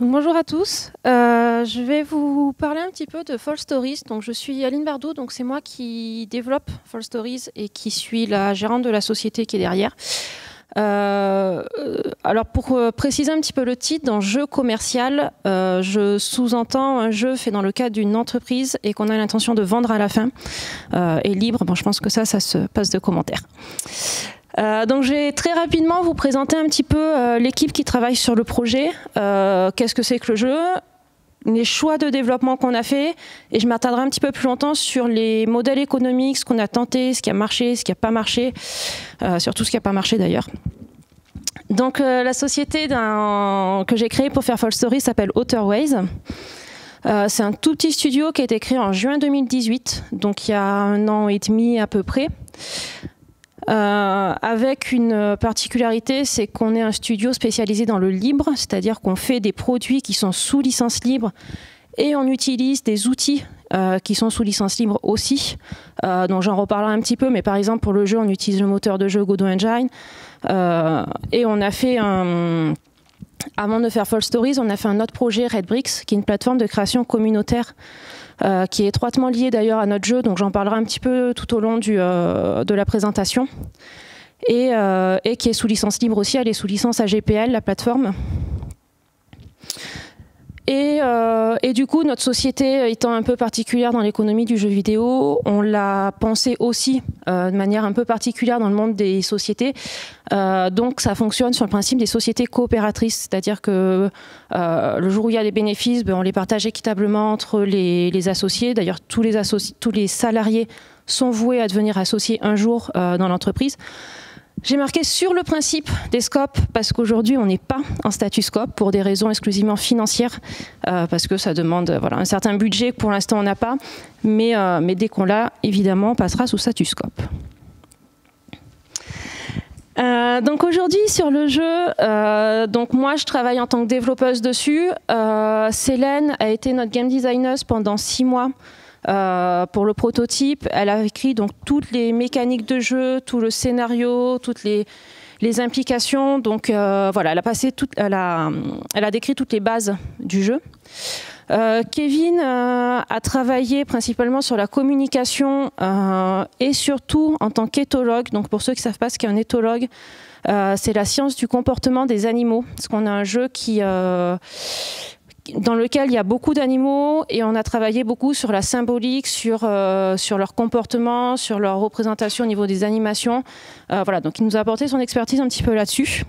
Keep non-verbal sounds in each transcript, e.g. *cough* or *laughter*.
bonjour à tous. Euh, je vais vous parler un petit peu de Fall Stories. Donc, je suis Aline Bardot, donc c'est moi qui développe Fall Stories et qui suis la gérante de la société qui est derrière. Euh, alors pour euh, préciser un petit peu le titre, dans jeu commercial, euh, je sous-entends un jeu fait dans le cadre d'une entreprise et qu'on a l'intention de vendre à la fin et libre. Bon, je pense que ça, ça se passe de commentaires. donc je vais très rapidement vous présenter un petit peu l'équipe qui travaille sur le projet, qu'est-ce que c'est que le jeu, les choix de développement qu'on a fait et je m'attarderai un petit peu plus longtemps sur les modèles économiques, ce qu'on a tenté, ce qui a marché, ce qui n'a pas marché, euh, surtout ce qui n'a pas marché d'ailleurs. Donc euh, la société que j'ai créée pour faire Fall Story s'appelle Ways. Euh, c'est un tout petit studio qui a été créé en juin 2018, donc il y a un an et demi à peu près. Euh, avec une particularité, c'est qu'on est un studio spécialisé dans le libre, c'est-à-dire qu'on fait des produits qui sont sous licence libre et on utilise des outils euh, qui sont sous licence libre aussi. Euh, donc j'en reparlerai un petit peu, mais par exemple pour le jeu, on utilise le moteur de jeu Godot Engine. et on a fait un... Avant de faire Fall Stories, on a fait un autre projet, Red Bricks, qui est une plateforme de création communautaire euh, qui est étroitement lié d'ailleurs à notre jeu, donc j'en parlerai un petit peu tout au long euh, de la présentation. Et, euh, et, qui est sous licence libre aussi, elle est sous licence AGPL, la plateforme. Euh, et, du coup, notre société étant un peu particulière dans l'économie du jeu vidéo, on l'a pensé aussi euh, de manière un peu particulière dans le monde des sociétés. Euh, donc, ça fonctionne sur le principe des sociétés coopératrices, c'est-à-dire que le jour où il y a des bénéfices, ben, on les partage équitablement entre les, associés. D'ailleurs, tous les salariés sont voués à devenir associés un jour dans l'entreprise. J'ai marqué sur le principe des scopes parce qu'aujourd'hui on n'est pas en statut scope pour des raisons exclusivement financières euh, parce que ça demande voilà, un certain budget que pour l'instant on n'a pas mais, euh, dès qu'on l'a évidemment on passera sous statut scope. Euh, donc aujourd'hui sur le jeu, donc moi je travaille en tant que développeuse dessus. Célène a été notre game designer pendant six mois euh, pour le prototype, elle a écrit donc toutes les mécaniques de jeu, tout le scénario, toutes les, implications. Donc euh, voilà, elle a passé toute, elle a, elle a décrit toutes les bases du jeu. Euh, Kevin a travaillé principalement sur la communication et surtout en tant qu'éthologue. Donc pour ceux qui ne savent pas ce qu'est un éthologue, c'est la science du comportement des animaux. Parce qu'on a un jeu qui dans lequel il y a beaucoup d'animaux et on a travaillé beaucoup sur la symbolique, sur, euh, sur leur comportement, sur leur représentation au niveau des animations. Euh, voilà, donc il nous a apporté son expertise un petit peu là-dessus.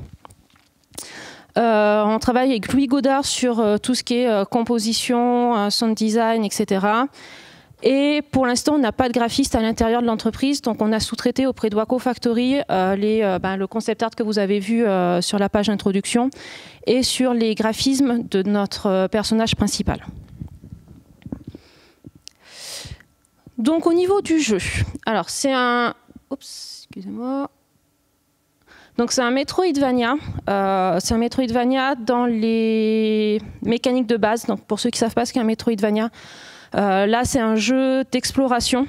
Euh, on travaille avec Louis Godard sur tout ce qui est composition, sound design, etc. Et pour l'instant, on n'a pas de graphiste à l'intérieur de l'entreprise, donc on a sous-traité auprès de Waco Factory euh, les, euh, ben, le concept art que vous avez vu euh, sur la page introduction et sur les graphismes de notre personnage principal. Donc au niveau du jeu, alors c'est un, oups, excusez-moi. Donc c'est un Metroidvania. c'est un Metroidvania dans les mécaniques de base. Donc pour ceux qui ne savent pas ce qu'est un Metroidvania, là, c'est un jeu d'exploration.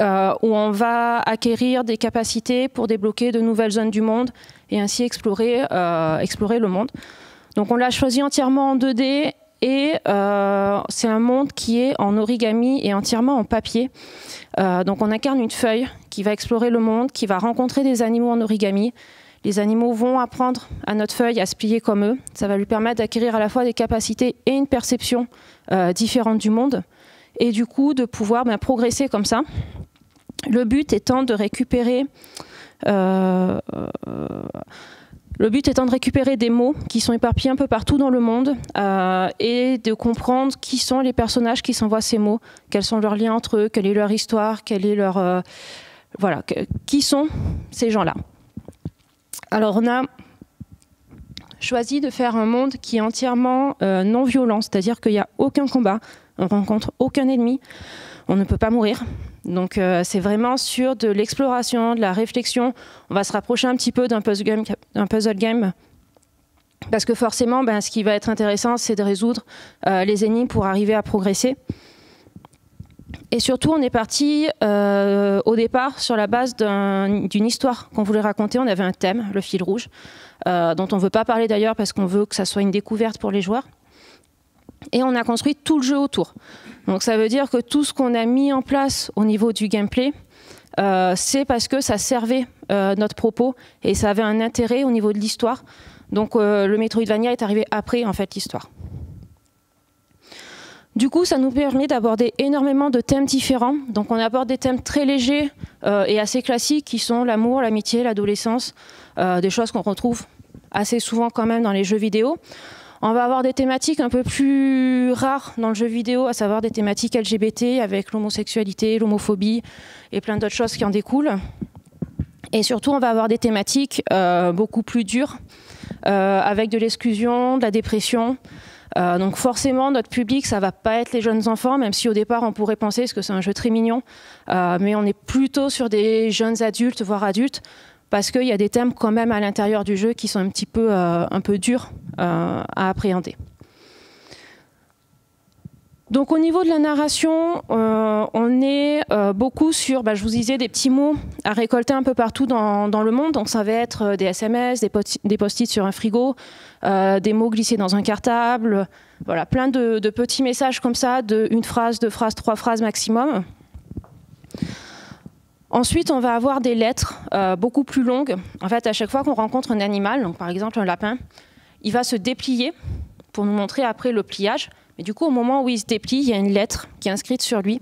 Euh, où on va acquérir des capacités pour débloquer de nouvelles zones du monde et ainsi explorer, euh, explorer le monde. Donc on l'a choisi entièrement en 2D et c'est un monde qui est en origami et entièrement en papier. donc on incarne une feuille qui va explorer le monde, qui va rencontrer des animaux en origami. Les animaux vont apprendre à notre feuille à se plier comme eux. Ça va lui permettre d'acquérir à la fois des capacités et une perception euh, différentes du monde, et du coup de pouvoir ben, progresser comme ça. Le but étant de récupérer euh, le but étant de récupérer des mots qui sont éparpillés un peu partout dans le monde euh, et de comprendre qui sont les personnages qui s'envoient ces mots, quels sont leurs liens entre eux, quelle est leur histoire, quelle est leur voilà, qui sont ces gens-là. Alors on a choisi de faire un monde qui est entièrement euh, non violent, c'est-à-dire qu'il n'y a aucun combat, on rencontre aucun ennemi, on ne peut pas mourir. Donc euh, c'est vraiment sur de l'exploration, de la réflexion. On va se rapprocher un petit peu d'un puzzle game, parce que forcément, ben, ce qui va être intéressant, c'est de résoudre euh, les énigmes pour arriver à progresser. Et surtout, on est parti au départ sur la base d'une histoire qu'on voulait raconter. On avait un thème, le fil rouge, dont on ne veut pas parler d'ailleurs parce qu'on veut que ça soit une découverte pour les joueurs. Et on a construit tout le jeu autour. Donc ça veut dire que tout ce qu'on a mis en place au niveau du gameplay, euh, c'est parce que ça servait euh, notre propos et ça avait un intérêt au niveau de l'histoire. Donc euh, le Metroidvania est arrivé après en fait l'histoire. Du coup, ça nous permet d'aborder énormément de thèmes différents. Donc on aborde des thèmes très légers et assez classiques qui sont l'amour, l'amitié, l'adolescence, des choses qu'on retrouve assez souvent quand même dans les jeux vidéo. On va avoir des thématiques un peu plus rares dans le jeu vidéo, à savoir des thématiques LGBT avec l'homosexualité, l'homophobie et plein d'autres choses qui en découlent. Et surtout, on va avoir des thématiques euh, beaucoup plus dures, euh, avec de l'exclusion, de la dépression. Euh, donc forcément, notre public, ça va pas être les jeunes enfants, même si au départ, on pourrait penser que c'est un jeu très mignon. mais on est plutôt sur des jeunes adultes, voire adultes, parce qu'il y a des thèmes quand même à l'intérieur du jeu qui sont un petit peu, un peu durs euh, à appréhender. Donc au niveau de la narration, euh, on est euh, beaucoup sur, bah, je vous disais, des petits mots à récolter un peu partout dans, le monde. Donc ça va être des SMS, des post-it sur un frigo, des mots glissés dans un cartable, voilà, plein de, de, petits messages comme ça, de une phrase, deux phrases, trois phrases maximum. Ensuite, on va avoir des lettres beaucoup plus longues. En fait, à chaque fois qu'on rencontre un animal, donc par exemple un lapin, il va se déplier pour nous montrer après le pliage. Mais du coup, au moment où il se déplie, il y a une lettre qui est inscrite sur lui.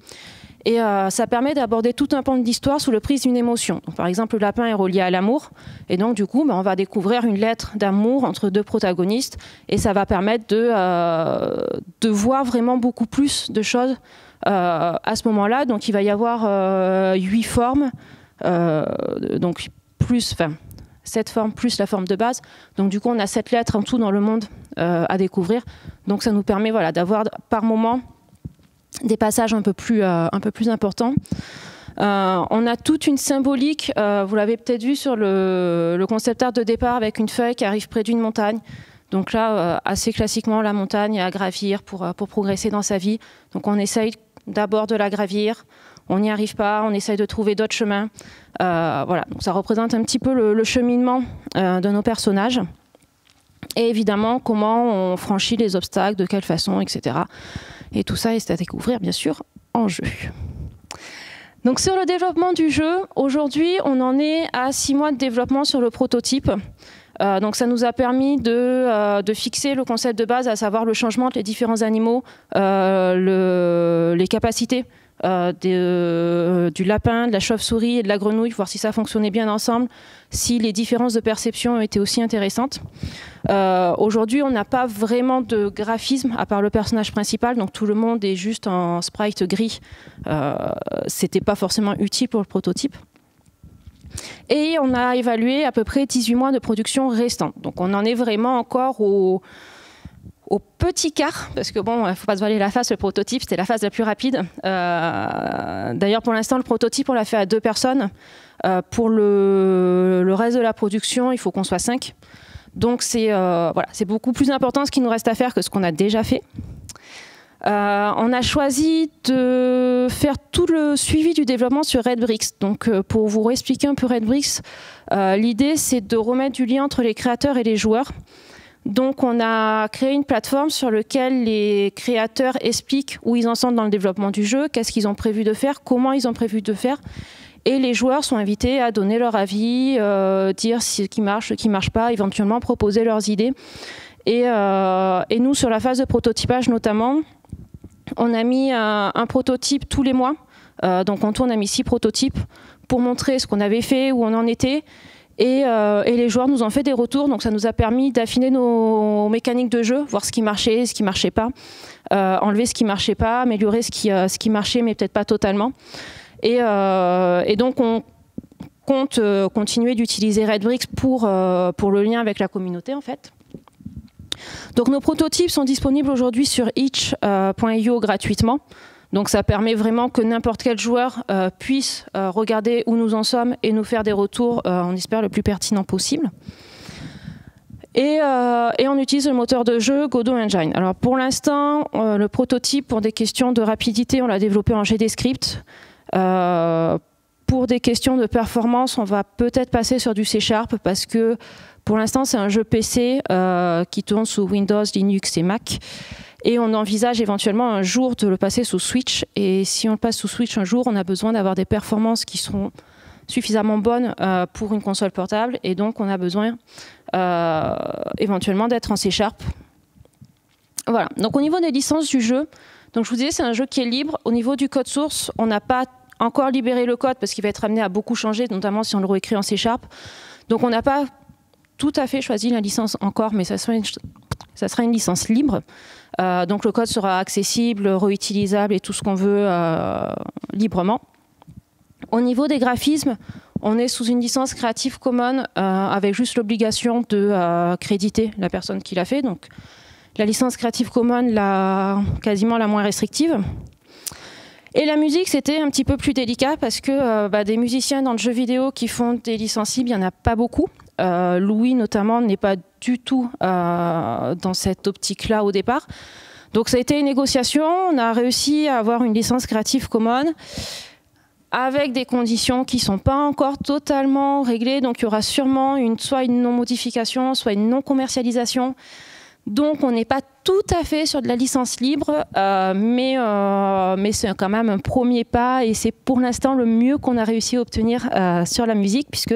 Et euh, ça permet d'aborder tout un pan d'histoire sous le prisme d'une émotion. par exemple, le lapin est relié à l'amour. Et donc, du coup, ben, on va découvrir une lettre d'amour entre deux protagonistes. Et ça va permettre de, euh, de voir vraiment beaucoup plus de choses euh, à ce moment-là. Donc, il va y avoir huit formes. donc, plus, enfin, cette forme plus la forme de base. Donc du coup, on a sept lettres en tout dans le monde à découvrir. Donc ça nous permet voilà, d'avoir par moment des passages un peu plus, euh, un peu plus importants. Euh, on a toute une symbolique, vous l'avez peut-être vu sur le, concept art de départ avec une feuille qui arrive près d'une montagne. Donc là, assez classiquement, la montagne à gravir pour, pour progresser dans sa vie. Donc on essaye d'abord de la gravir, on n'y arrive pas, on essaye de trouver d'autres chemins. Euh, voilà, donc ça représente un petit peu le, cheminement euh, de nos personnages. Et évidemment, comment on franchit les obstacles, de quelle façon, etc. Et tout ça est à découvrir, bien sûr, en jeu. Donc sur le développement du jeu, aujourd'hui, on en est à six mois de développement sur le prototype. Euh, donc ça nous a permis de, fixer le concept de base, à savoir le changement entre les différents animaux, les capacités euh, euh, du lapin, de la chauve-souris et de la grenouille, voir si ça fonctionnait bien ensemble, si les différences de perception étaient aussi intéressantes. Euh, aujourd'hui, on n'a pas vraiment de graphisme à part le personnage principal, donc tout le monde est juste en sprite gris. C'était pas forcément utile pour le prototype. Et on a évalué à peu près 18 mois de production restants. Donc on en est vraiment encore au, au petit quart, parce que bon, il ne faut pas se voiler la face, le prototype, c'était la phase la plus rapide. Euh, d'ailleurs, pour l'instant, le prototype, on l'a fait à deux personnes. Euh, pour le, reste de la production, il faut qu'on soit cinq. Donc, c'est euh, beaucoup plus important ce qui nous reste à faire que ce qu'on a déjà fait. on a choisi de faire tout le suivi du développement sur RedBricks. Donc, pour vous expliquer un peu RedBricks, l'idée, c'est de remettre du lien entre les créateurs et les joueurs. Donc on a créé une plateforme sur laquelle les créateurs expliquent où ils en sont dans le développement du jeu, qu'est-ce qu'ils ont prévu de faire, comment ils ont prévu de faire. Et les joueurs sont invités à donner leur avis, euh, dire ce qui marche, ce qui ne marche pas, éventuellement proposer leurs idées. Euh, et, nous, sur la phase de prototypage notamment, on a mis un, prototype tous les mois. Euh, donc en tout, on a mis six prototypes pour montrer ce qu'on avait fait, où on en était. Euh, et, les joueurs nous ont fait des retours, donc ça nous a permis d'affiner nos mécaniques de jeu, voir ce qui marchait, ce qui marchait pas, euh, enlever ce qui marchait pas, améliorer ce qui, euh, marchait, mais peut-être pas totalement. Et, et, donc on compte continuer d'utiliser RedBricks pour, pour le lien avec la communauté en fait. Donc nos prototypes sont disponibles aujourd'hui sur itch.io gratuitement. Donc ça permet vraiment que n'importe quel joueur euh, puisse euh, regarder où nous en sommes et nous faire des retours, euh, on espère, le plus pertinent possible. Et, on utilise le moteur de jeu Godot Engine. Alors pour l'instant, le prototype, pour des questions de rapidité, on l'a développé en GDScript. pour des questions de performance, on va peut-être passer sur du C Sharp parce que pour l'instant, c'est un jeu PC qui tourne sous Windows, Linux et Mac. Et on envisage éventuellement un jour de le passer sous Switch. Et si on le passe sous Switch un jour, on a besoin d'avoir des performances qui seront suffisamment bonnes euh, pour une console portable. Et donc, on a besoin euh, éventuellement d'être en C Sharp. Voilà. Donc, au niveau des licences du jeu, donc je vous disais, c'est un jeu qui est libre. Au niveau du code source, on n'a pas encore libéré le code parce qu'il va être amené à beaucoup changer, notamment si on le réécrit en C Sharp. Donc, on n'a pas tout à fait choisi la licence encore, mais ça ça sera une licence libre. Euh, donc le code sera accessible, réutilisable et tout ce qu'on veut euh, librement. Au niveau des graphismes, on est sous une licence Creative Commons euh, avec juste l'obligation de créditer la personne qui l'a fait. Donc la licence Creative Commons, la, quasiment la moins restrictive. Et la musique, c'était un petit peu plus délicat parce que bah, des musiciens dans le jeu vidéo qui font des licences il n'y en a pas beaucoup. Louis, notamment, n'est pas du tout euh, dans cette optique-là au départ. Donc ça a été une négociation, on a réussi à avoir une licence Creative Commons avec des conditions qui ne sont pas encore totalement réglées. Donc il y aura sûrement une, soit une non-modification, soit une non-commercialisation. Donc on n'est pas tout à fait sur de la licence libre, euh, euh, mais c'est quand même un premier pas et c'est pour l'instant le mieux qu'on a réussi à obtenir sur la musique, puisque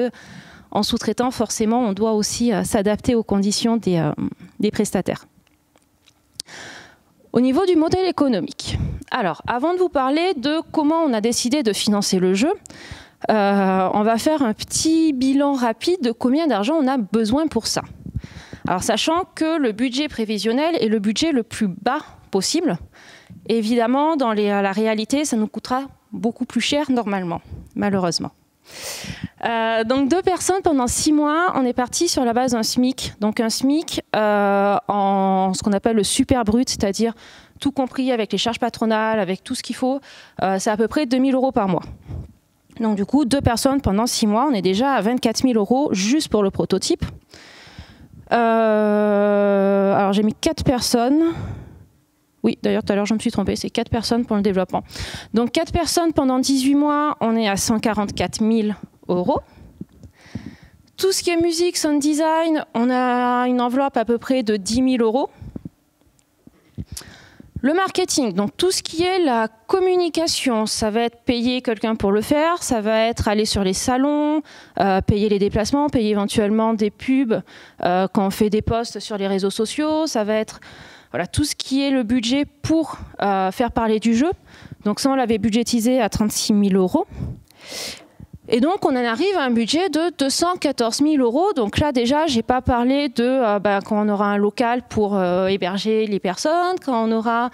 en sous-traitant, forcément, on doit aussi euh, s'adapter aux conditions euh, des, prestataires. Au niveau du modèle économique, alors avant de vous parler de comment on a décidé de financer le jeu, euh, on va faire un petit bilan rapide de combien d'argent on a besoin pour ça. Alors sachant que le budget prévisionnel est le budget le plus bas possible, évidemment dans la réalité ça nous coûtera beaucoup plus cher normalement, malheureusement. Euh, donc deux personnes pendant six mois, on est parti sur la base d'un SMIC. Donc un SMIC euh, en ce qu'on appelle le super brut, c'est-à-dire tout compris avec les charges patronales, avec tout ce qu'il faut, euh, c'est à peu près 2000 euros par mois. Donc du coup, deux personnes pendant six mois, on est déjà à 24 000 euros juste pour le prototype. alors j'ai mis quatre personnes. Oui, d'ailleurs, tout à l'heure, je me suis trompée, c'est quatre personnes pour le développement. Donc, quatre personnes pendant 18 mois, on est à 144 000 euros. Tout ce qui est musique, sound design, on a une enveloppe à peu près de 10 000 euros. Le marketing, donc tout ce qui est la communication, ça va être payer quelqu'un pour le faire, ça va être aller sur les salons, euh, payer les déplacements, payer éventuellement des pubs euh, quand on fait des posts sur les réseaux sociaux, ça va être voilà, tout ce qui est le budget pour euh, faire parler du jeu. Donc ça, on l'avait budgétisé à 36 000 euros. Et donc, on en arrive à un budget de 214 000 euros. Donc là, déjà, j'ai pas parlé de euh, bah, quand on aura un local pour euh, héberger les personnes, quand on aura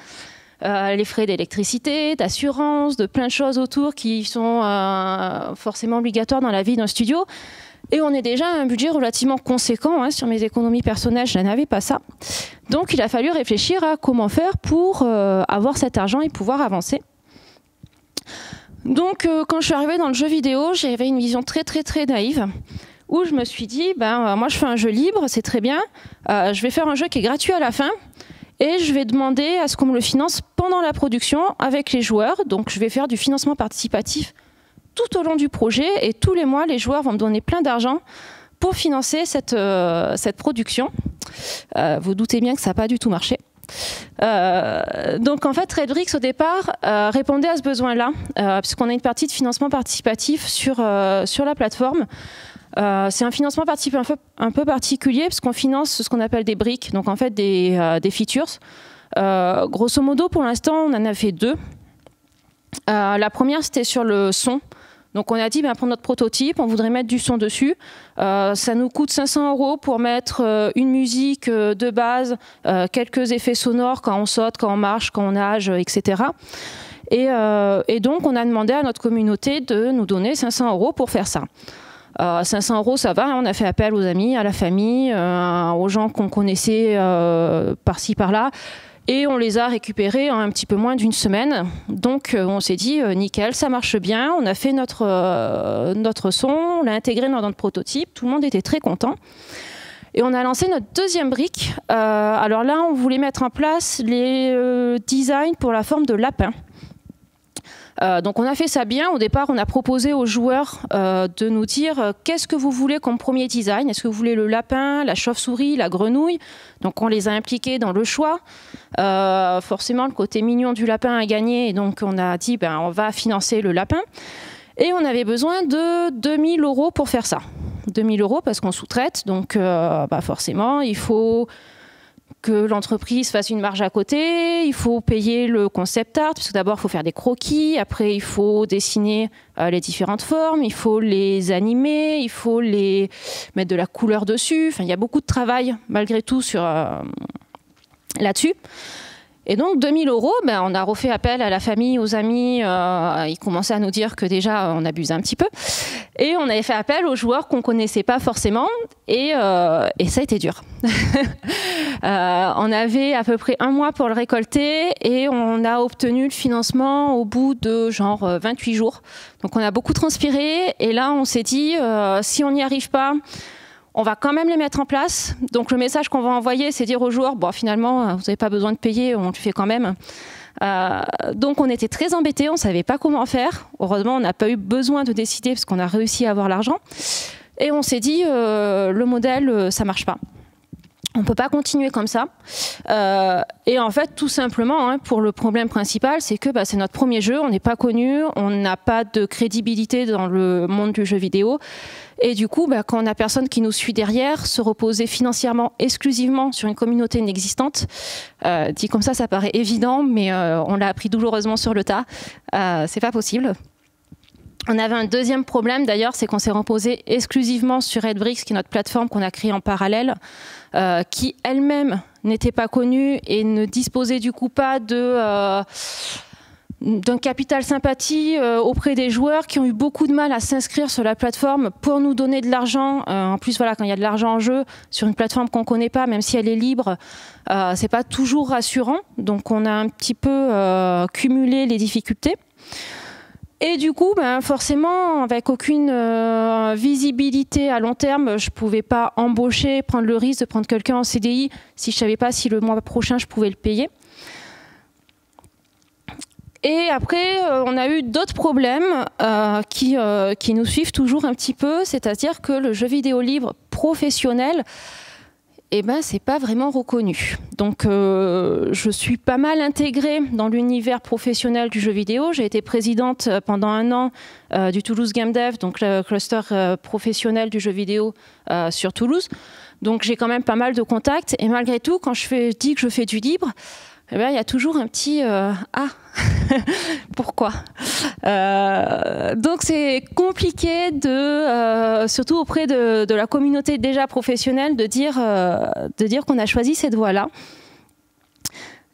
euh, les frais d'électricité, d'assurance, de plein de choses autour qui sont forcément obligatoires dans la vie d'un studio. Et on est déjà à un budget relativement conséquent. Hein, sur mes économies personnelles, je n'avais pas ça. Donc, il a fallu réfléchir à comment faire pour avoir cet argent et pouvoir avancer. Donc, euh, quand je suis arrivée dans le jeu vidéo, j'avais une vision très, très, très naïve où je me suis dit, ben, euh, moi, je fais un jeu libre, c'est très bien. Euh, je vais faire un jeu qui est gratuit à la fin et je vais demander à ce qu'on me le finance pendant la production avec les joueurs. Donc, je vais faire du financement participatif tout au long du projet et tous les mois, les joueurs vont me donner plein d'argent pour financer cette, cette production. vous doutez bien que ça n'a pas du tout marché. Euh, donc en fait, Redbricks au départ euh, répondait à ce besoin-là, euh, puisqu'on a une partie de financement participatif sur, sur la plateforme. c'est un financement participatif un peu, un peu particulier, puisqu'on finance ce qu'on appelle des briques, donc en fait des, des features. grosso modo, pour l'instant, on en a fait deux. la première, c'était sur le son. Donc on a dit, ben, pour notre prototype, on voudrait mettre du son dessus. Euh, ça nous coûte 500 euros pour mettre euh, une musique euh, de base, quelques effets sonores quand on saute, quand on marche, quand on nage, etc. Et, et, donc on a demandé à notre communauté de nous donner 500 euros pour faire ça. 500 euros, ça va. Hein, on a fait appel aux amis, à la famille, aux gens qu'on connaissait par-ci par-là et on les a récupérés en un petit peu moins d'une semaine. Donc euh, on s'est dit, euh, nickel, ça marche bien, on a fait notre, euh, notre son, on l'a intégré dans notre prototype, tout le monde était très content. Et on a lancé notre deuxième brique. alors là, on voulait mettre en place les designs pour la forme de lapin. Euh, donc on a fait ça bien. Au départ, on a proposé aux joueurs euh, de nous dire euh, qu'est-ce que vous voulez comme premier design? Est-ce que vous voulez le lapin, la chauve-souris, la grenouille? Donc on les a impliqués dans le choix. forcément, le côté mignon du lapin a gagné. Et donc on a dit ben, on va financer le lapin. Et on avait besoin de 2000 euros pour faire ça. 2000 euros parce qu'on sous-traite. Donc bah, forcément, il faut que l'entreprise fasse une marge à côté, il faut payer le concept art, parce que d'abord il faut faire des croquis, après il faut dessiner euh, les différentes formes, il faut les animer, il faut les mettre de la couleur dessus. Enfin, il y a beaucoup de travail malgré tout sur euh, là-dessus. Et donc 2000 euros, ben, on a refait appel à la famille, aux amis. Euh, ils commençaient à nous dire que déjà on abusait un petit peu. Et on avait fait appel aux joueurs qu'on connaissait pas forcément. Et, euh, et ça a été dur. *laughs* euh, on avait à peu près un mois pour le récolter et on a obtenu le financement au bout de genre 28 jours. Donc on a beaucoup transpiré. Et là on s'est dit, si on n'y arrive pas, on va quand même les mettre en place. Donc le message qu'on va envoyer, c'est dire aux joueurs, bon finalement, vous n'avez pas besoin de payer, on le fait quand même. Euh, donc on était très embêtés, on ne savait pas comment faire. Heureusement, on n'a pas eu besoin de décider parce qu'on a réussi à avoir l'argent. Et on s'est dit, euh, le modèle, euh, ça marche pas. On peut pas continuer comme ça. et en fait, tout simplement, hein, pour le problème principal, c'est que bah, c'est notre premier jeu, on n'est pas connu, on n'a pas de crédibilité dans le monde du jeu vidéo. Et du coup, bah, quand on n'a personne qui nous suit derrière, se reposer financièrement exclusivement sur une communauté inexistante, euh, dit comme ça, ça paraît évident, mais euh, on l'a appris douloureusement sur le tas. Euh, c'est pas possible. On avait un deuxième problème d'ailleurs, c'est qu'on s'est reposé exclusivement sur Redbricks, qui est notre plateforme qu'on a créée en parallèle, euh, qui elle-même n'était pas connue et ne disposait du coup pas de d'un capital sympathie euh, auprès des joueurs qui ont eu beaucoup de mal à s'inscrire sur la plateforme pour nous donner de l'argent. Euh, en plus, voilà, quand il y a de l'argent en jeu sur une plateforme qu'on connaît pas, même si elle est libre, euh, c'est pas toujours rassurant. Donc, on a un petit peu euh, cumulé les difficultés. Et du coup, ben, forcément, avec aucune visibilité à long terme, je pouvais pas embaucher, prendre le risque de prendre quelqu'un en CDI si je savais pas si le mois prochain je pouvais le payer. Et après, euh, on a eu d'autres problèmes euh, qui, euh, qui nous suivent toujours un petit peu, c'est-à-dire que le jeu vidéo libre professionnel, eh ben, c'est pas vraiment reconnu. Donc, je suis pas mal intégrée dans l'univers professionnel du jeu vidéo. J'ai été présidente pendant un an du Toulouse Game Dev, donc le cluster professionnel du jeu vidéo sur Toulouse. Donc, j'ai quand même pas mal de contacts. Et malgré tout, quand je, dis que je fais du libre, eh ben, il y a toujours un petit ah *laughs* pourquoi? Euh, Donc c'est compliqué de, euh, surtout auprès de, la communauté déjà professionnelle, de dire, euh, de dire qu'on a choisi cette voie-là.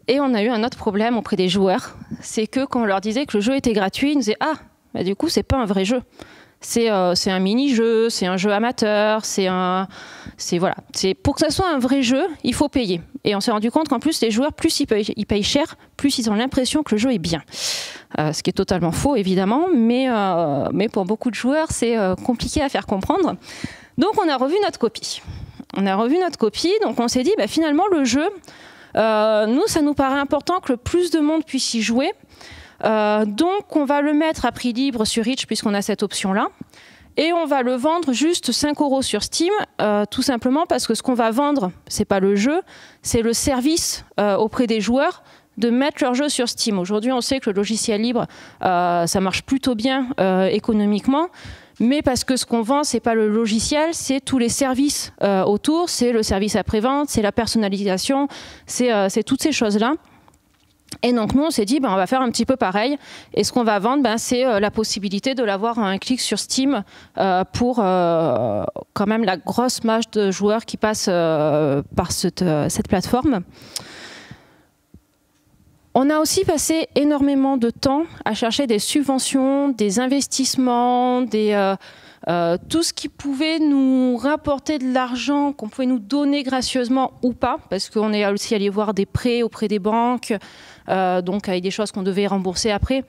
Et on a eu un autre problème auprès des joueurs, c'est que quand on leur disait que le jeu était gratuit, ils nous disaient ah, bah, du coup c'est pas un vrai jeu. C'est un mini-jeu, c'est un jeu amateur, c'est un, c'est voilà, pour que ça soit un vrai jeu, il faut payer. Et on s'est rendu compte qu'en plus, les joueurs, plus ils payent, cher, plus ils ont l'impression que le jeu est bien. Euh, ce qui est totalement faux, évidemment, mais, euh, mais pour beaucoup de joueurs, c'est euh, compliqué à faire comprendre. Donc, on a revu notre copie. On a revu notre copie, donc on s'est dit, bah, finalement, le jeu, nous, ça nous paraît important que le plus de monde puisse y jouer. Donc, on va le mettre à prix libre sur Rich, puisqu'on a cette option-là et on va le vendre juste 5 euros sur Steam, euh, tout simplement parce que ce qu'on va vendre, c'est pas le jeu, c'est le service euh, auprès des joueurs de mettre leur jeu sur Steam. Aujourd'hui, on sait que le logiciel libre, euh, ça marche plutôt bien économiquement. Mais parce que ce qu'on vend, c'est pas le logiciel, c'est tous les services autour, c'est le service après-vente, c'est la personnalisation, c'est toutes ces choses-là. Et donc nous, on s'est dit, ben, on va faire un petit peu pareil. Et ce qu'on va vendre, ben, c'est euh, la possibilité de l'avoir un clic sur Steam euh, pour euh, quand même la grosse masse de joueurs qui passent par cette, cette, plateforme. On a aussi passé énormément de temps à chercher des subventions, des investissements, des, tout ce qui pouvait nous rapporter de l'argent, qu'on pouvait nous donner gracieusement ou pas, parce qu'on est aussi allé voir des prêts auprès des banques. Euh, donc avec des choses qu'on devait rembourser après.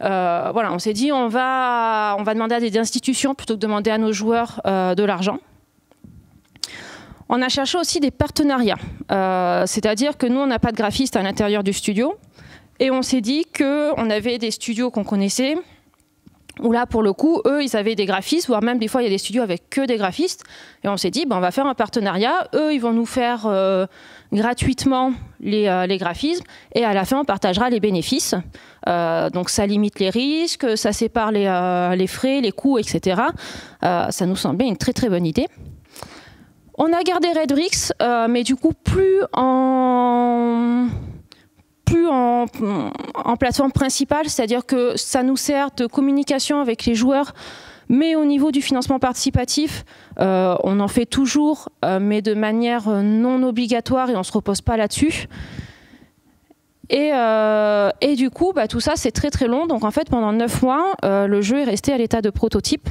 Euh, voilà, on s'est dit on va, on va demander à des institutions plutôt que de demander à nos joueurs euh, de l'argent. On a cherché aussi des partenariats, c'est-à-dire que nous, on n'a pas de graphiste à l'intérieur du studio, et on s'est dit qu'on avait des studios qu'on connaissait, où là, pour le coup, eux, ils avaient des graphistes, voire même des fois, il y a des studios avec que des graphistes. Et on s'est dit, ben, on va faire un partenariat. Eux, ils vont nous faire euh, gratuitement les, les, graphismes. Et à la fin, on partagera les bénéfices. Euh, donc, ça limite les risques, ça sépare les, euh, les frais, les coûts, etc. ça nous semblait une très, très bonne idée. On a gardé Redrix, mais du coup, plus en plus en, plateforme principale, c'est-à-dire que ça nous sert de communication avec les joueurs, mais au niveau du financement participatif, euh, on en fait toujours, euh, mais de manière non obligatoire et on ne se repose pas là-dessus. Et, euh, du coup, bah, tout ça, c'est très très long. Donc en fait, pendant neuf mois, le jeu est resté à l'état de prototype.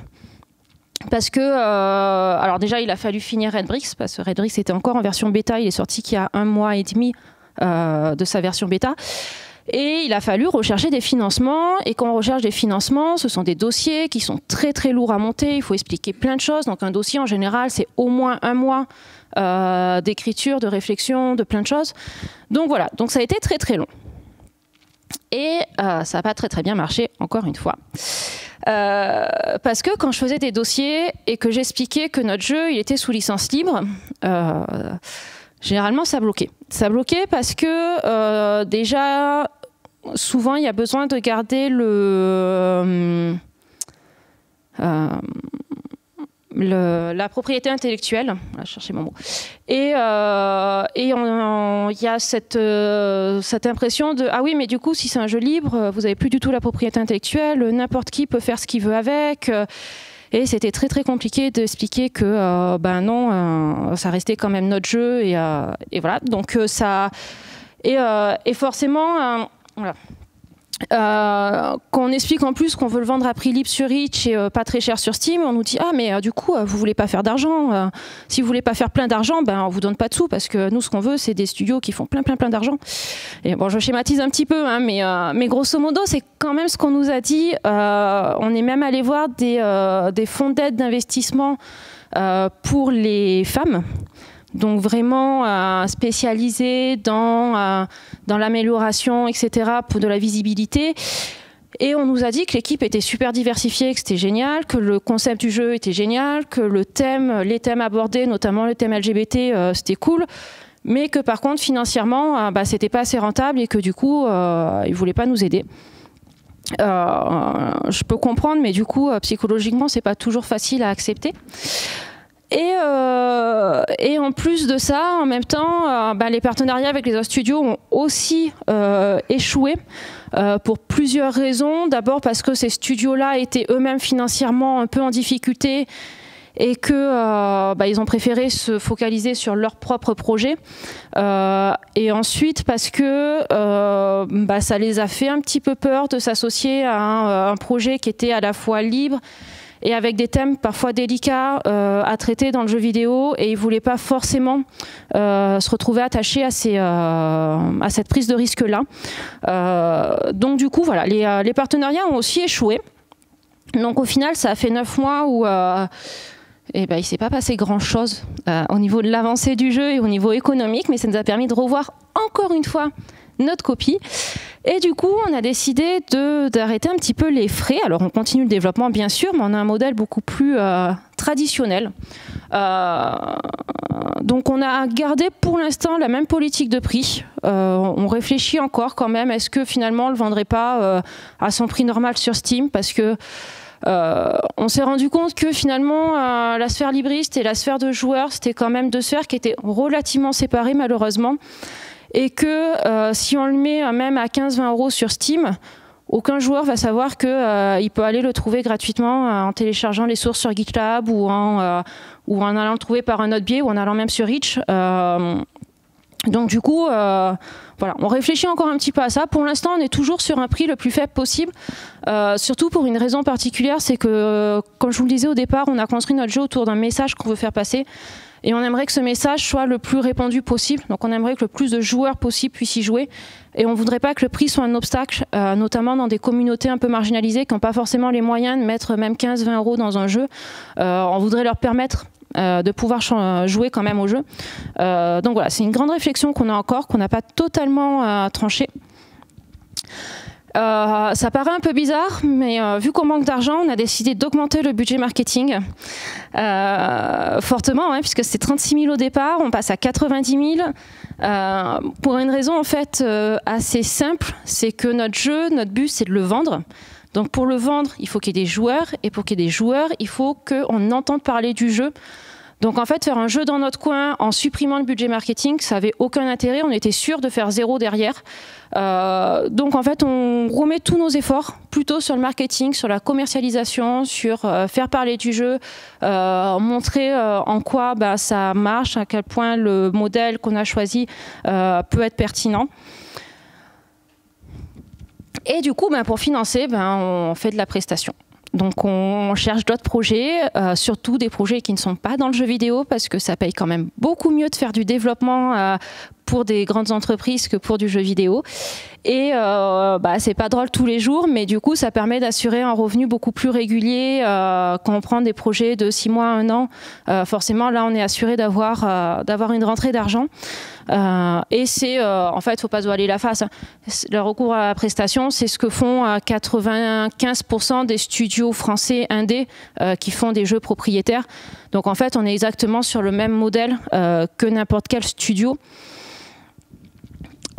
Parce que, alors déjà, il a fallu finir Redbrix, parce que Redbrix était encore en version bêta, il est sorti qu'il y a un mois et demi euh, de sa version bêta. Et il a fallu rechercher des financements. Et quand on recherche des financements, ce sont des dossiers qui sont très très lourds à monter. Il faut expliquer plein de choses. Donc un dossier en général, c'est au moins un mois euh, d'écriture, de réflexion, de plein de choses. Donc voilà, donc ça a été très très long. Et euh, ça n'a pas très très bien marché, encore une fois. parce que quand je faisais des dossiers et que j'expliquais que notre jeu il était sous licence libre, généralement ça bloquait. Ça bloquait parce que euh, déjà, souvent il y a besoin de garder euh, euh, la propriété intellectuelle, je chercher mon mot, et il y a cette, cette impression de ah oui mais du coup si c'est un jeu libre, vous avez plus du tout la propriété intellectuelle, n'importe qui peut faire ce qu'il veut avec. Et c'était très très compliqué d'expliquer que euh, ben non, euh, ça restait quand même notre jeu et, euh, et voilà. Donc ça et, et forcément voilà. Euh, qu'on explique en plus qu'on veut le vendre à prix libre sur Rich et pas très cher sur Steam, on nous dit ah mais du coup vous voulez pas faire d'argent, si vous voulez pas faire plein d'argent, ben on vous donne pas de sous parce que nous ce qu'on veut c'est des studios qui font plein plein plein d'argent. Et bon je schématise un petit peu, hein, mais mais grosso modo c'est quand même ce qu'on nous a dit. on est même allé voir des des fonds d'aide d'investissement pour les femmes donc vraiment euh, spécialisé dans, euh, dans l'amélioration, etc., pour de la visibilité. Et on nous a dit que l'équipe était super diversifiée, que c'était génial, que le concept du jeu était génial, que le thème, les thèmes abordés, notamment le thème LGBT, euh, c'était cool, mais que par contre financièrement, bah, c'était pas assez rentable et que du coup, ils voulaient pas nous aider. je peux comprendre, mais du coup, psychologiquement, c'est pas toujours facile à accepter. Et, euh, et, en plus de ça, en même temps, euh, bah, les partenariats avec les autres studios ont aussi euh, échoué pour plusieurs raisons. D'abord parce que ces studios-là étaient eux-mêmes financièrement un peu en difficulté et que bah, ont préféré se focaliser sur leur propre projet. et ensuite parce que bah, ça les a fait un petit peu peur de s'associer à un projet qui était à la fois libre et avec des thèmes parfois délicats euh, à traiter dans le jeu vidéo et ils voulaient pas forcément euh, se retrouver attachés à, euh, cette prise de risque là. donc du coup voilà, les, partenariats ont aussi échoué. Donc au final ça a fait neuf mois où eh ben, il ne s'est pas passé grand-chose au niveau de l'avancée du jeu et au niveau économique, mais ça nous a permis de revoir encore une fois notre copie. Et du coup, on a décidé d'arrêter un petit peu les frais. Alors, on continue le développement, bien sûr, mais on a un modèle beaucoup plus euh, traditionnel. Euh, donc, on a gardé pour l'instant la même politique de prix. Euh, on réfléchit encore quand même. Est-ce que finalement, on ne le vendrait pas à son prix normal sur Steam? Parce que on s'est rendu compte que finalement, la sphère libriste et la sphère de joueurs, c'était quand même deux sphères qui étaient relativement séparées, malheureusement et que euh, si on le met euh, même à 15-20 euros sur Steam, aucun joueur va savoir qu'il euh, peut aller le trouver gratuitement en téléchargeant les sources sur GitLab ou en, ou en allant le trouver par un autre biais ou en allant même sur Reach. donc du coup, voilà, on réfléchit encore un petit peu à ça. Pour l'instant, on est toujours sur un prix le plus faible possible, surtout pour une raison particulière, c'est que, comme je vous le disais au départ, on a construit notre jeu autour d'un message qu'on veut faire passer. Et on aimerait que ce message soit le plus répandu possible. Donc on aimerait que le plus de joueurs possible puissent y jouer. Et on ne voudrait pas que le prix soit un obstacle, euh, notamment dans des communautés un peu marginalisées qui n'ont pas forcément les moyens de mettre même 15-20 euros dans un jeu. Euh, on voudrait leur permettre de pouvoir jouer quand même au jeu. donc voilà, c'est une grande réflexion qu'on a encore, qu'on n'a pas totalement tranchée. Euh, ça paraît un peu bizarre, mais euh, vu qu'on manque d'argent, on a décidé d'augmenter le budget marketing euh, fortement, hein, puisque c'était 36 000 au départ, on passe à 90 000. pour une raison en fait assez simple, c'est que notre jeu, notre but, c'est de le vendre. Donc pour le vendre, il faut qu'il y ait des joueurs, et pour qu'il y ait des joueurs, il faut qu'on entende parler du jeu. Donc en fait, faire un jeu dans notre coin en supprimant le budget marketing, ça avait aucun intérêt. On était sûr de faire zéro derrière. Euh, donc en fait, on remet tous nos efforts plutôt sur le marketing, sur la commercialisation, sur euh, faire parler du jeu, euh, montrer en quoi bah, ça marche, à quel point le modèle qu'on a choisi peut être pertinent. Et du coup, bah, pour financer, ben, on fait de la prestation. Donc on cherche d'autres projets, euh, surtout des projets qui ne sont pas dans le jeu vidéo parce que ça paye quand même beaucoup mieux de faire du développement euh, pour des grandes entreprises que pour du jeu vidéo. Et euh, bah, c'est pas drôle tous les jours, mais du coup, ça permet d'assurer un revenu beaucoup plus régulier. Euh, quand on prend des projets de 6 mois, 1 an, euh, forcément, là, on est assuré d'avoir euh, d'avoir une rentrée d'argent. Euh, et c'est, en fait, faut pas se voiler la face. Hein. Le recours à la prestation, c'est ce que font 95% des studios français indés qui font des jeux propriétaires. Donc, en fait, on est exactement sur le même modèle que n'importe quel studio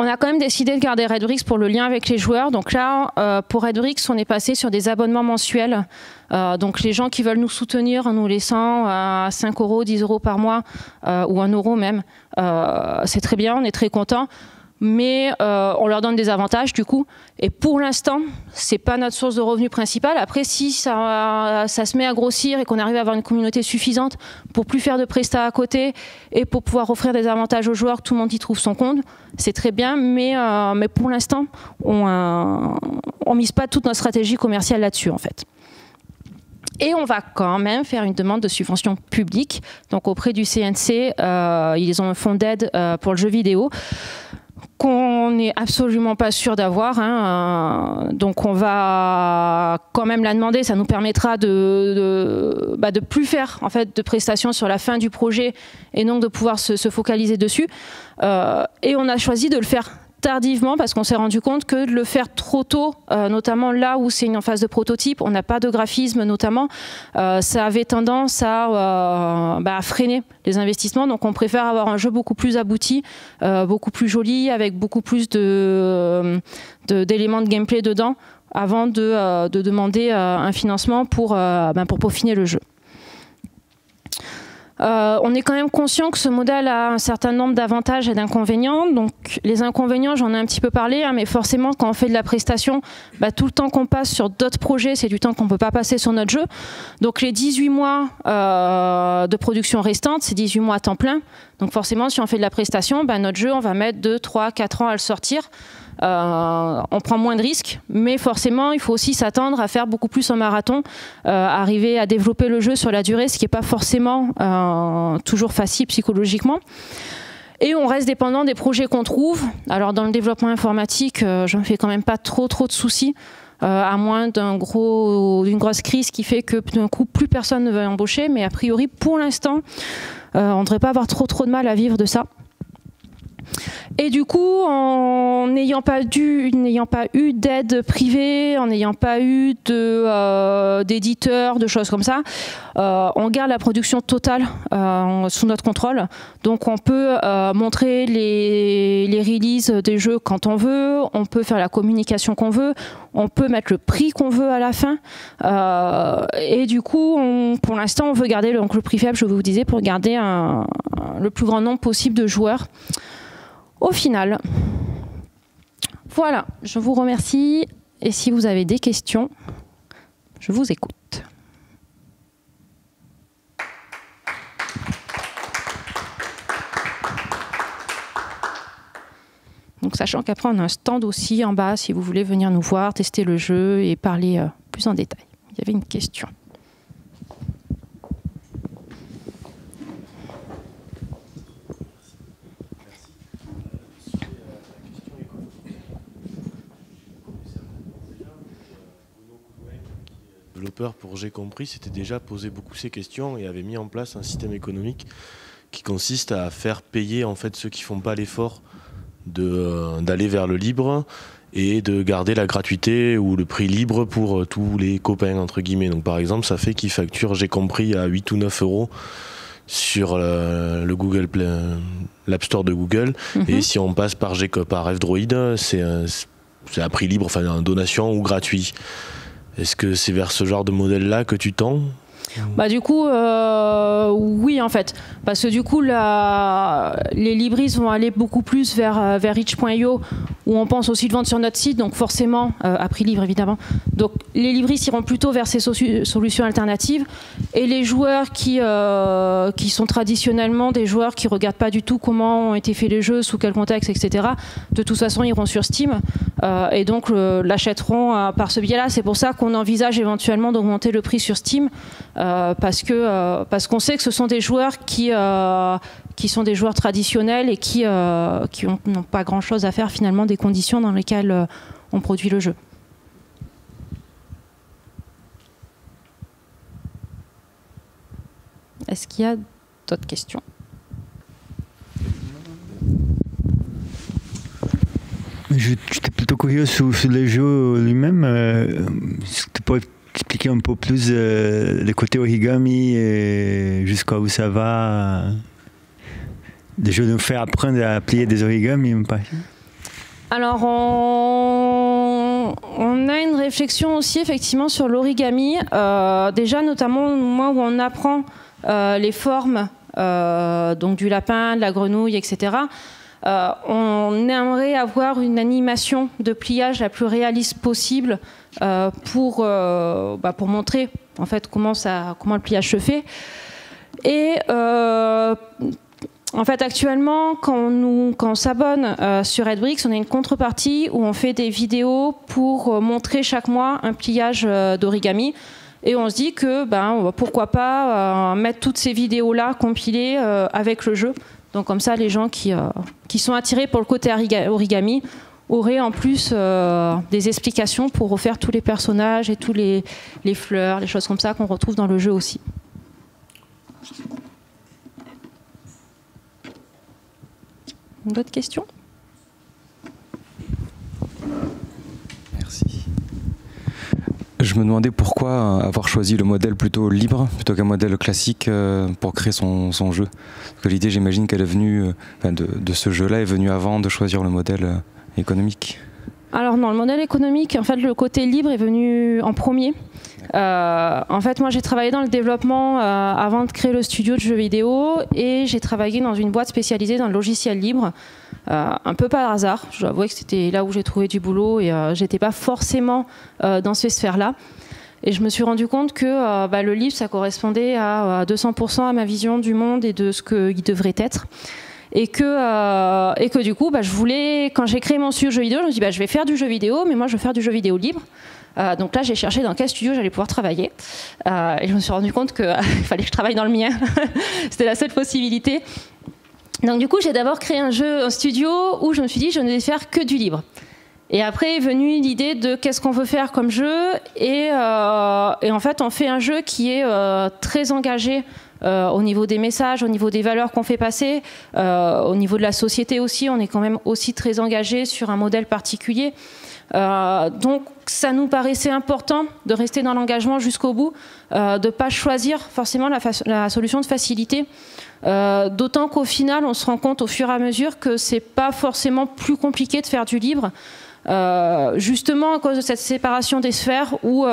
on a quand même décidé de garder Redrix pour le lien avec les joueurs. Donc là, euh, pour Redrix, on est passé sur des abonnements mensuels. Euh, donc les gens qui veulent nous soutenir en nous laissant à euh, 5 euros, 10 euros par mois, ou 1 euro même, c'est très bien, on est très content mais euh, on leur donne des avantages du coup. Et pour l'instant, c'est pas notre source de revenus principale. Après, si ça, se met à grossir et qu'on arrive à avoir une communauté suffisante pour plus faire de prestats à côté et pour pouvoir offrir des avantages aux joueurs, tout le monde y trouve son compte, c'est très bien. Mais, euh, pour l'instant, on, euh, on mise pas toute notre stratégie commerciale là-dessus en fait. Et on va quand même faire une demande de subvention publique, donc auprès du CNC. Ils ont un fonds d'aide pour le jeu vidéo qu'on n'est absolument pas sûr d'avoir. Hein. Euh, donc on va quand même la demander. Ça nous permettra de de, bah de, plus faire en fait de prestations sur la fin du projet et donc de pouvoir se, se focaliser dessus. Euh, et on a choisi de le faire tardivement parce qu'on s'est rendu compte que de le faire trop tôt, euh, notamment là où c'est une phase de prototype, on n'a pas de graphisme notamment, euh, ça avait tendance à, euh, bah, à, freiner les investissements. Donc on préfère avoir un jeu beaucoup plus abouti, beaucoup plus joli, avec beaucoup plus d'éléments de, gameplay dedans avant de, de demander un financement pour, bah, pour peaufiner le jeu. Euh, on est quand même conscient que ce modèle a un certain nombre d'avantages et d'inconvénients. Donc les inconvénients, j'en ai un petit peu parlé, hein, mais forcément quand on fait de la prestation, bah, tout le temps qu'on passe sur d'autres projets, c'est du temps qu'on ne peut pas passer sur notre jeu. Donc les 18 mois euh, de production restante, c'est 18 mois à temps plein. Donc forcément, si on fait de la prestation, bah, notre jeu, on va mettre 2, 3, 4 ans à le sortir. Euh, on prend moins de risques, mais forcément, il faut aussi s'attendre à faire beaucoup plus en marathon, euh, arriver à développer le jeu sur la durée, ce qui n'est pas forcément euh, toujours facile psychologiquement. Et on reste dépendant des projets qu'on trouve. Alors dans le développement informatique, euh, je ne fais quand même pas trop trop de soucis. Euh, à moins d'un gros, d'une grosse crise qui fait que d'un coup plus personne ne veut embaucher, mais a priori pour l'instant, on ne devrait pas avoir trop trop de mal à vivre de ça. Et du coup, en n'ayant pas, eu d'aide privée, en n'ayant pas eu de, euh, de choses comme ça, euh, on garde la production totale euh, sous notre contrôle. Donc on peut montrer les, releases des jeux quand on veut, on peut faire la communication qu'on veut, on peut mettre le prix qu'on veut à la fin. Et du coup, pour l'instant, on veut garder le prix faible, je vous disais, pour garder le plus grand nombre possible de joueurs au final. Voilà, je vous remercie et si vous avez des questions, je vous écoute. Donc sachant qu'après on a un stand aussi en bas si vous voulez venir nous voir, tester le jeu et parler euh, plus en détail. Il y avait une question. développeurs pour J'ai compris s'étaient déjà posé beaucoup ces questions et avaient mis en place un système économique qui consiste à faire payer en fait ceux qui font pas l'effort d'aller vers le libre et de garder la gratuité ou le prix libre pour tous les copains entre guillemets. Donc par exemple, ça fait qu'ils facturent, j'ai compris, à 8 ou 9 euros sur euh, le Google Play, l'App Store de Google. Mhm. Et si on passe par, par F-Droid, c'est un, prix libre, enfin une donation ou gratuit. Est-ce que c'est vers ce genre de modèle-là que tu tends bah du coup, euh, oui en fait, parce que du coup les Libris vont aller beaucoup plus vers euh, vers Rich.io où on pense aussi le vendre sur notre site, donc forcément euh, à prix libre évidemment. Donc les Libris iront plutôt vers ces solutions alternatives et les joueurs qui qui sont traditionnellement des joueurs qui regardent pas du tout comment ont été faits les jeux, sous quel contexte, etc. De toute façon, iront sur Steam et donc l'achèteront par ce biais-là. C'est pour ça qu'on envisage éventuellement d'augmenter le prix sur Steam. Euh, parce que euh, parce qu'on sait que ce sont des joueurs qui euh, qui sont des joueurs traditionnels et qui qui n'ont pas grand chose à faire finalement des conditions dans lesquelles on produit le jeu. Est-ce qu'il y a d'autres questions? J'étais plutôt curieux sur, les jeux lui-même. Euh, tu pourrais expliquer un peu plus euh, le côté origami et jusqu'à où ça va De jeux nous faire apprendre à plier des origamis Alors, on... a une réflexion aussi effectivement sur l'origami. Euh, déjà, notamment, moi, où on apprend euh, les formes donc du lapin, de la grenouille, etc. on aimerait avoir une animation de pliage la plus réaliste possible euh, pour, euh, bah, pour montrer en fait comment, ça, comment le pliage se fait. Et euh, en fait, actuellement, quand on, quand on s'abonne sur Edbrix, on a une contrepartie où on fait des vidéos pour montrer chaque mois un pliage d'origami. Et on se dit que ben, pourquoi pas mettre toutes ces vidéos-là compilées avec le jeu. Donc comme ça, les gens qui, qui sont attirés pour le côté origami aurait en plus euh, des explications pour refaire tous les personnages et tous les, les fleurs, les choses comme ça qu'on retrouve dans le jeu aussi. D'autres questions? Je me demandais pourquoi avoir choisi le modèle plutôt libre plutôt qu'un modèle classique euh, pour créer son, jeu. Parce que l'idée, j'imagine qu'elle est venue, euh, de, de, ce jeu-là, est venue avant de choisir le modèle économique alors non, le modèle économique, en fait, le côté libre est venu en premier. Euh, en fait, moi, j'ai travaillé dans le développement euh, avant de créer le studio de jeux vidéo et j'ai travaillé dans une boîte spécialisée dans le logiciel libre, euh, un peu par hasard. Je dois avouer que c'était là où j'ai trouvé du boulot et j'étais pas forcément dans ces sphères-là. Et je me suis rendu compte que bah, le libre, ça correspondait à 200% à ma vision du monde et de ce qu'il devrait être et que euh, et que du coup bah, je voulais quand j'ai créé mon studio jeu vidéo je me suis dit bah, je vais faire du jeu vidéo mais moi je veux faire du jeu vidéo libre. Euh, donc là j'ai cherché dans quel studio j'allais pouvoir travailler. Euh, et je me suis rendu compte qu'il *laughs* fallait que je travaille dans le mien. *laughs* C'était la seule possibilité. Donc du coup j'ai d'abord créé un jeu un studio où je me suis dit je ne vais faire que du libre. Et après est venue l'idée de qu'est-ce qu'on veut faire comme jeu. Et, et, en fait on fait un jeu qui est très engagé euh, au niveau des messages, au niveau des valeurs qu'on fait passer, euh, au niveau de la société aussi, on est quand même aussi très engagé sur un modèle particulier. Euh, donc ça nous paraissait important de rester dans l'engagement jusqu'au bout, de ne pas choisir forcément la, solution de facilité. D'autant qu'au final, on se rend compte au fur et à mesure que c'est pas forcément plus compliqué de faire du libre, justement à cause de cette séparation des sphères où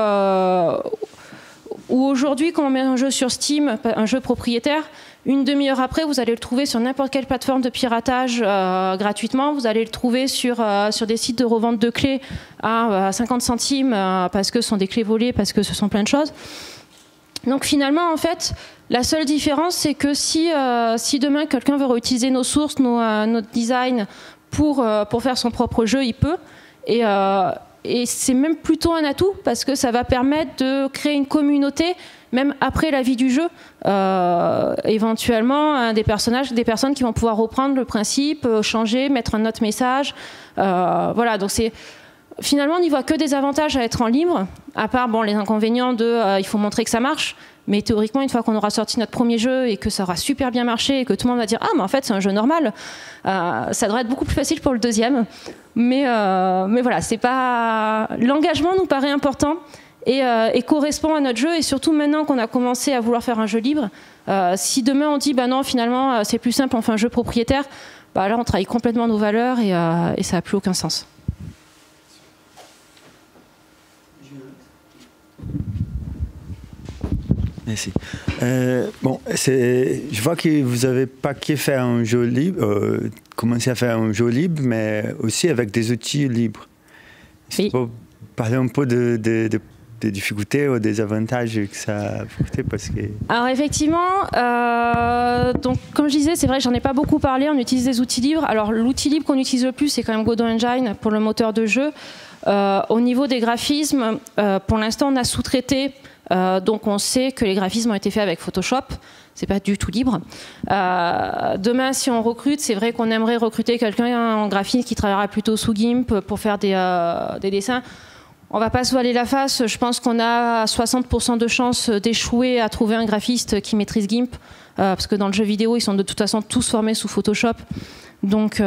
ou aujourd'hui, quand on met un jeu sur Steam, un jeu propriétaire, une demi-heure après, vous allez le trouver sur n'importe quelle plateforme de piratage euh, gratuitement. Vous allez le trouver sur, euh, sur des sites de revente de clés à, 50 euh, centimes parce que ce sont des clés volées, parce que ce sont plein de choses. Donc finalement, en fait, la seule différence, c'est que si, si demain quelqu'un veut réutiliser nos sources, notre design pour, pour faire son propre jeu, il peut. Et, et c'est même plutôt un atout parce que ça va permettre de créer une communauté même après la vie du jeu. Euh, éventuellement, des personnages, des personnes qui vont pouvoir reprendre le principe, euh, changer, mettre un autre message. Euh, voilà, donc c'est finalement, on n'y voit que des avantages à être en libre, à part bon, les inconvénients de il faut montrer que ça marche. Mais théoriquement, une fois qu'on aura sorti notre premier jeu et que ça aura super bien marché et que tout le monde va dire Ah, mais en fait, c'est un jeu normal, euh, ça devrait être beaucoup plus facile pour le deuxième. Mais, euh, mais voilà, c'est pas. L'engagement nous paraît important et, et, correspond à notre jeu. Et surtout maintenant qu'on a commencé à vouloir faire un jeu libre, si demain on dit Bah non, finalement, c'est plus simple, on fait un jeu propriétaire, bah là, on trahit complètement nos valeurs et, et ça n'a plus aucun sens. Merci. Euh, bon, je vois que vous avez pas que fait un jeu libre, euh, commencé à faire un jeu libre, mais aussi avec des outils libres. Oui. Pour parler un peu de, des difficultés ou des avantages que ça a apporté? Parce que... Alors effectivement, euh, donc comme je disais, c'est vrai, j'en ai pas beaucoup parlé. On utilise des outils libres. Alors l'outil libre qu'on utilise le plus, c'est quand même Godot Engine pour le moteur de jeu. au niveau des graphismes, pour l'instant, on a sous-traité euh, donc on sait que les graphismes ont été faits avec Photoshop. C'est pas du tout libre. Euh, demain, si on recrute, c'est vrai qu'on aimerait recruter quelqu'un en graphisme qui travaillera plutôt sous GIMP pour faire des, euh, des dessins. On va pas se voiler la face. Je pense qu'on a 60% de chances d'échouer à trouver un graphiste qui maîtrise GIMP, parce que dans le jeu vidéo, ils sont de toute façon tous formés sous Photoshop. Donc,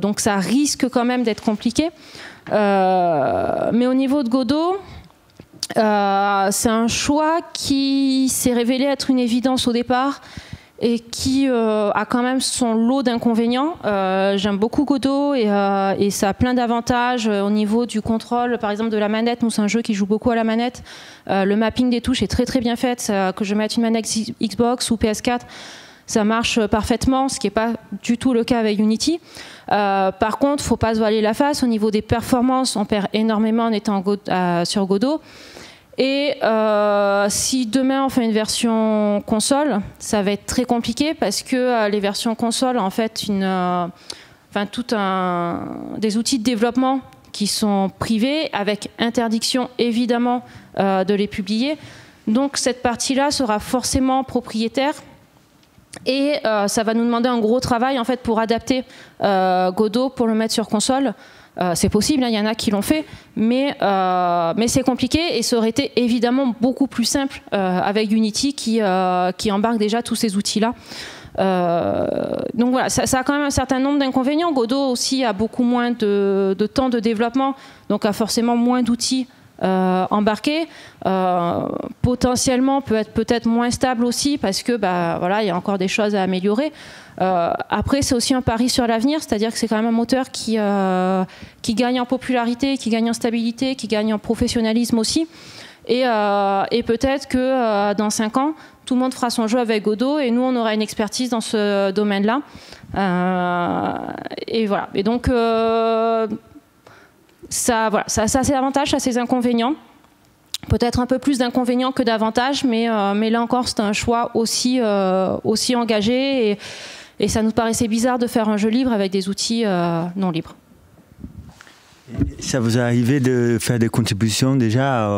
donc ça risque quand même d'être compliqué. mais au niveau de Godot, euh, c'est un choix qui s'est révélé être une évidence au départ et qui euh, a quand même son lot d'inconvénients. Euh, j'aime beaucoup Godot et, ça a plein d'avantages au niveau du contrôle, par exemple de la manette. Nous, c'est un jeu qui joue beaucoup à la manette. le mapping des touches est très très bien fait. que je mette une manette Xbox ou PS4, ça marche parfaitement, ce qui n'est pas du tout le cas avec Unity. par contre, faut pas se voiler la face. Au niveau des performances, on perd énormément en étant sur Godot. Et euh, si demain on fait une version console, ça va être très compliqué parce que euh, les versions console, en fait, une, euh, tout un, des outils de développement qui sont privés, avec interdiction évidemment de les publier. Donc cette partie-là sera forcément propriétaire. Et ça va nous demander un gros travail en fait pour adapter Godot pour le mettre sur console. Euh, c'est possible, hein, il y en a qui l'ont fait, mais, euh, mais c'est compliqué et ça aurait été évidemment beaucoup plus simple euh, avec Unity qui, qui embarque déjà tous ces outils-là. donc voilà, ça, a quand même un certain nombre d'inconvénients. Godot aussi a beaucoup moins de, de, temps de développement, donc a forcément moins d'outils embarqués. potentiellement peut être peut-être moins stable aussi parce que bah, voilà, il y a encore des choses à améliorer. Euh, après, c'est aussi un pari sur l'avenir, c'est-à-dire que c'est quand même un moteur qui, euh, qui gagne en popularité, qui gagne en stabilité, qui gagne en professionnalisme aussi. Et, euh, peut-être que dans 5 ans, tout le monde fera son jeu avec Godot et nous, on aura une expertise dans ce domaine-là. et voilà. Et donc, ça, voilà, ça, ça a ses avantages, ça a ses inconvénients peut-être un peu plus d'inconvénients que d'avantages, mais, mais là encore, c'est un choix aussi, aussi engagé. Et, et ça nous paraissait bizarre de faire un jeu libre avec des outils euh, non libres. Ça vous est arrivé de faire des contributions déjà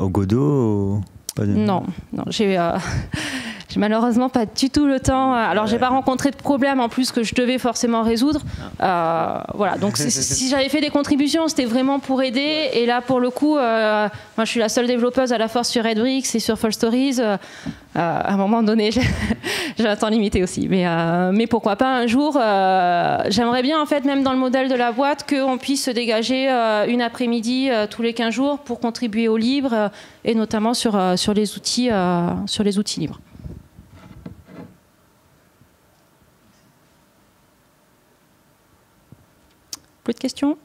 au, Godot Non, non j'ai euh, *laughs* J'ai malheureusement pas du tout le temps. Euh, alors, j'ai pas rencontré de problème en plus que je devais forcément résoudre. Euh, voilà. Donc, si j'avais fait des contributions, c'était vraiment pour aider. Et là, pour le coup, euh, moi, je suis la seule développeuse à la force sur Redbricks et sur Fall Stories. à un moment donné, *laughs* j'ai un temps limité aussi. Mais, mais pourquoi pas un jour J'aimerais bien, en fait, même dans le modèle de la boîte, qu'on puisse se dégager une après-midi tous les 15 jours pour contribuer au libre et notamment sur, sur, les, outils, sur les outils libres. Plus de questions?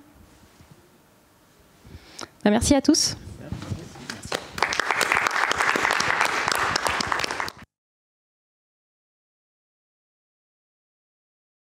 Ben, Merci à tous.